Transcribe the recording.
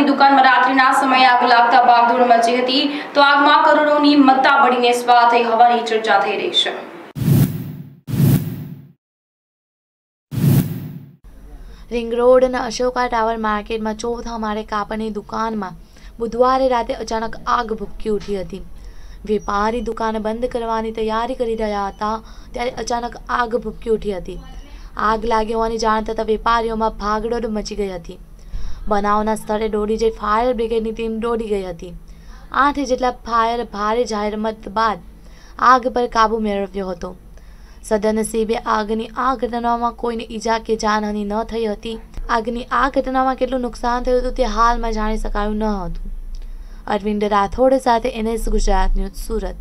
કાપડની દુકાનમાં રાત્રિના સમયે આગ લાગતા ભાગદોડ મચી હતી. તો આગમાં કરોડોની મત્તા બળીને સ્વા થઈ હોવાની ચર્ચા થઈ રહી છે. રિંગ રોડના અશોકા ટાવર માર્કેટમાં ચોથા માળે કાપડની દુકાનમાં બુધવારે રાતે અચાનક આગ ભૂકી ઉઠી હતી. વેપારી દુકાન બંધ કરવાની તૈયારી કરી રહ્યા હતા, ત્યારે અચાનક આગ ભૂકી ઉઠી હતી. આગ લાગી હોવાની જાણ થતાં વેપારીઓમાં ભાગદોડ મચી ગઈ હતી. બનાવના સ્થળે દોડી જઈ ફાયર બ્રિગેડની ટીમ દોડી ગઈ હતી. આઠ જેટલા ફાયર ભારે જાહેરમત બાદ આગ પર કાબૂ મેળવ્યો હતો. સદનસીબે આગની આ ઘટનામાં કોઈને ઈજા કે જાનહાનિ ન થઈ હતી. આગની આ ઘટનામાં કેટલું નુકસાન થયું હતું તે હાલમાં જાણી શકાયું ન હતું. અરવિંદ રાઠોડ સાથે એનએસ ગુજરાત ન્યૂઝ સુરત.